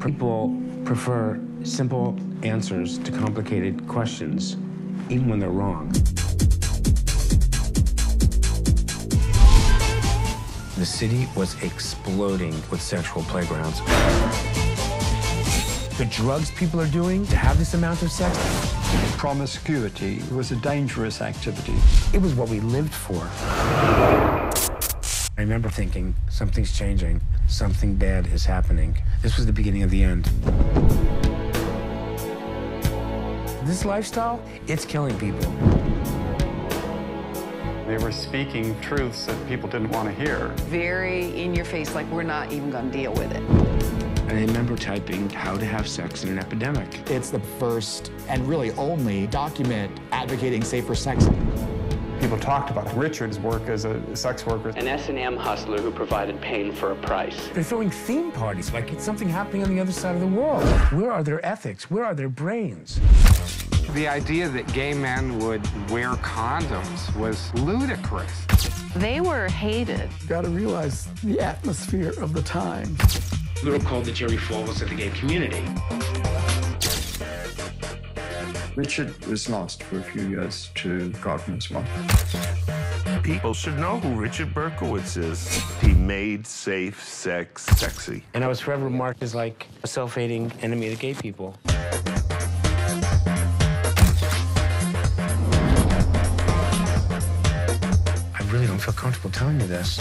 People prefer simple answers to complicated questions, even when they're wrong. The city was exploding with sexual playgrounds. The drugs people are doing to have this amount of sex, Promiscuity was a dangerous activity. it was what we lived for. I remember thinking, something's changing, something bad is happening. This was the beginning of the end. This lifestyle, it's killing people. They were speaking truths that people didn't want to hear. very in your face, like we're not even going to deal with it. I remember typing how to have sex in an epidemic. It's the first and really only document advocating safer sex. People talked about Richard's work as a sex worker. An S&M hustler who provided pain for a price. They're throwing theme parties like it's something happening on the other side of the world. Where are their ethics? Where are their brains? The idea that gay men would wear condoms was ludicrous. They were hated. You Got to realize the atmosphere of the time. We were called the Jerry Falwells of the gay community. Richard was lost for a few years to God knows. People should know who Richard Berkowitz is. He made safe sex sexy. And I was forever marked as like a self-hating enemy of gay people. I really don't feel comfortable telling you this.